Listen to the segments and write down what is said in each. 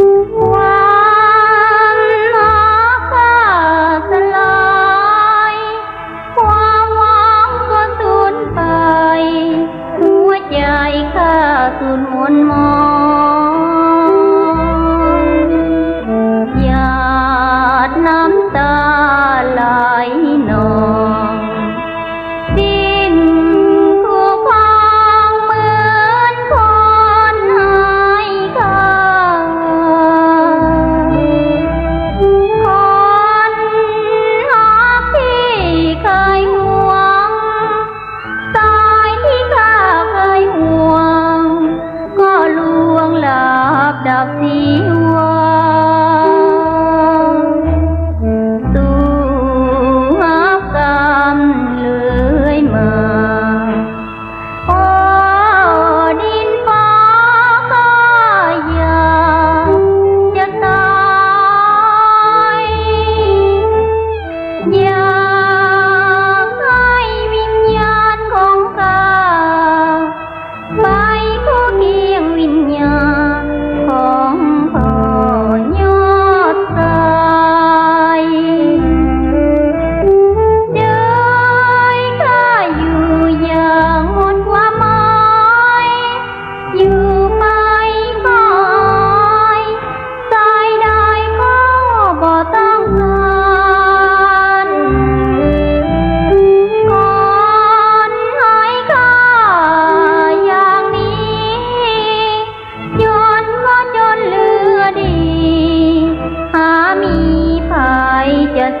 Thank you.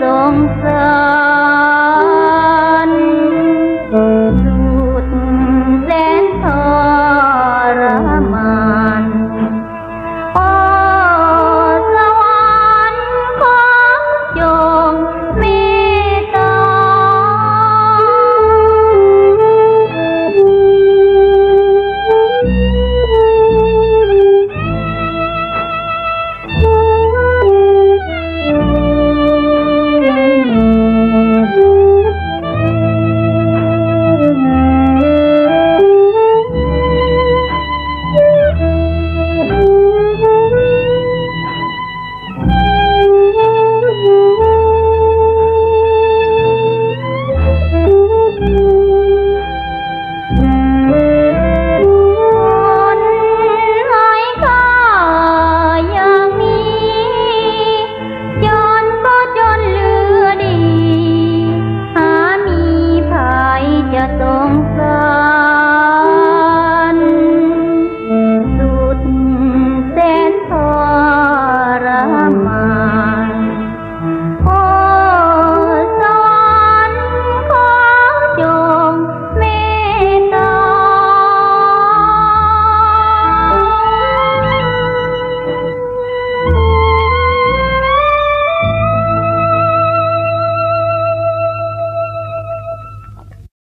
xuống sông